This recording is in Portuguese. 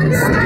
Deus.